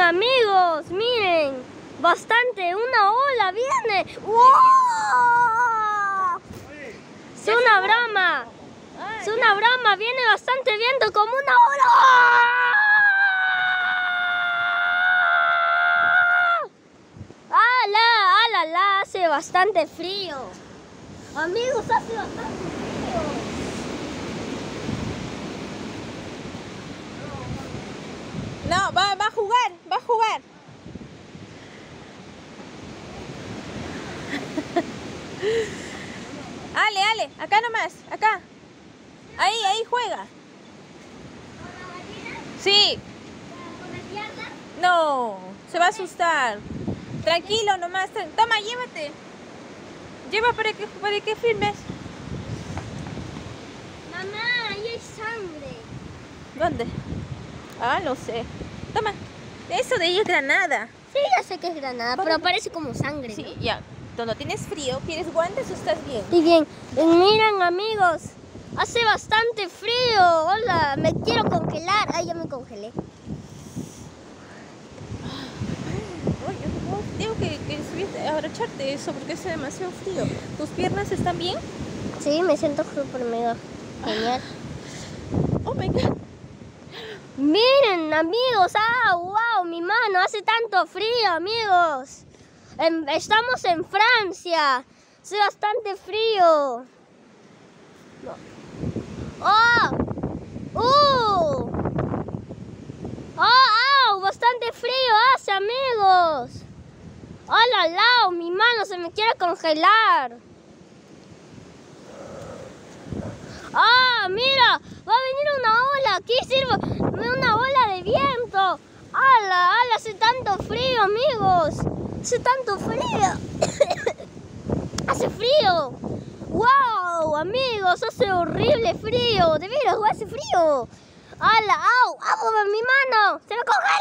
Amigos, miren. Bastante, una ola viene. ¡Wow! Es una brama. Es una brama, viene bastante viento como una ola. ¡Ala! ¡Ala! ¡ala! Hace bastante frío. Amigos, hace bastante frío. No, va, va a jugar. Ale, Ale, acá nomás, acá. Ahí, ahí juega. Sí. No, se va a asustar. Tranquilo nomás. Toma, llévate. Lleva para que, para que filmes. Mamá, ahí hay sangre. ¿Dónde? Ah, no sé. Toma. Eso de ahí es granada. Sí, ya sé que es granada, pero parece como sangre. Sí, ya. Cuando tienes frío, ¿quieres guantes o estás bien? Y bien, y miren amigos, hace bastante frío. Hola, me quiero congelar. Ay, ya me congelé. Tengo que, que subirte, abrocharte eso porque hace demasiado frío. ¿Tus piernas están bien? Sí, me siento súper mega genial. Oh my god. Miren amigos, ah, wow, mi mano, hace tanto frío amigos. Estamos en Francia, hace bastante frío. No. ¡Oh! ¡Uh! ¡Oh, au! Bastante frío hace amigos. ¡Hola, lao! Mi mano se me quiere congelar. ¡Ah, mira! Va a venir una ola. Aquí sirve una ola de viento. ¡Hala, hala! Hace tanto frío, amigos. Hace tanto frío. hace frío. ¡Wow, amigos! Hace horrible frío. De veras, hace frío. ¡Hala! ¡Au! ¡Au! ¡Mi mano! ¡Se me congela!